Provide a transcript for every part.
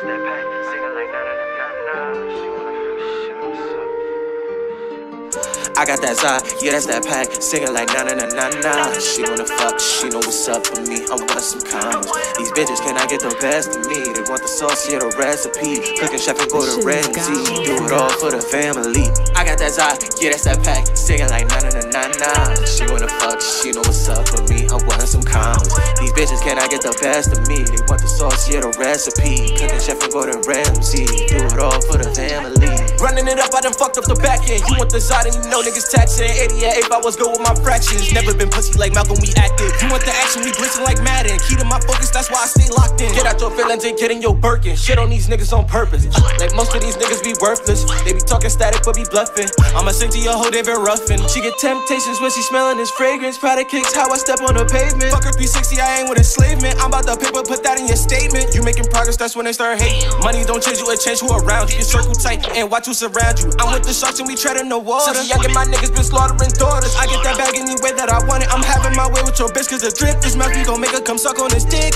I got that za, yeah, that's that pack. Singing like na na na na na. She wanna fuck, she know what's up with me. I want some commas, These bitches cannot get the best of me. They want the sauce, yeah, the recipe. Cooking chef and go to Ramsay. Do it all for the family. Yeah, that's that pack. Singing like na na na na na. She wanna fuck, she know what's up with me. I want some comments. These bitches cannot get the best of me. They want the sauce, yeah, the recipe. Cooking chef and go to Ramsay. Do it all for the family. Running it up, I done fucked up the back end. You want the side and you know niggas taxing. 80 at 8, I was good with my fractions. Never been pussy like Malcolm, we active. You want the action, we glisten like Madden. Key to my focus, that's why I stay locked in. Get out your feelings and get in your Birkin. Shit on these niggas on purpose. Like most of these niggas be worthless. They be talking static but be bluffing. I'ma sing to your whole day very roughin'. She get temptations when she smelling this fragrance. Prada kicks how I step on the pavement. Fuck her 360, I ain't with enslavement. I'm about the paper, put that in your statement. You making progress, that's when they start hating. Money don't change you, it change who around you. Get circle tight and watch who surround you. I'm with the sharks and we tread in the water. Since young and my niggas been slaughtering daughters. I get that bag any way that I want it. I'm having my way with your bitch, cause the drip is mouth. We gon' make her come suck on his dick.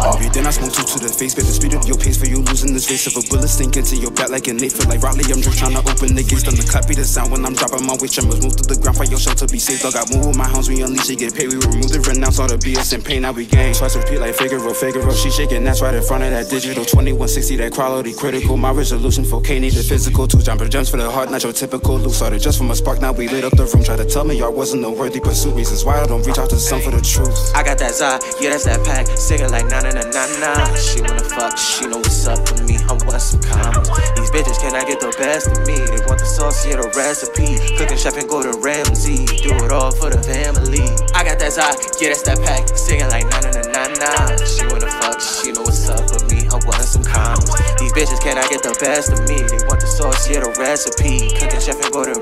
Harvey, then I smoke two to the face, better speed up your pace for you losing this race of a bullet sink into your back like a Nate. Feel like Riley, I'm just trying to open the gates. Done the copy the sound when I'm dropping my weight. Tremors move to the ground, fight your shelter, be safe. Dog, I move with my hounds, we unleash it, get paid. We remove the renounce all the BS and pain, now we gain. Twice repeat like Figaro, Figaro. She shaking, that's right in front of that digital 2160, that quality critical. My resolution for K need the physical. Two jumper jumps for the heart, not your typical loose. Started just from a spark, now we lit up the room. Try to tell me y'all wasn't a worthy pursuit. Reasons why I don't reach out to some for the truth. I got that za, yeah, that's that pack. Singing like na na na na. She wanna fuck, she know what's up with me. I want some comments. These bitches cannot get the best of me. They want the sauce, yeah, the recipe. Cooking chef and go to Ramsay. Do it all for the family. I got that za, yeah, that's that pack. Singing like na na na na na. She wanna fuck, she know what's up with me. I want some comments. These bitches cannot get the best of me. They want the sauce, yeah, the recipe. Cooking chef and go to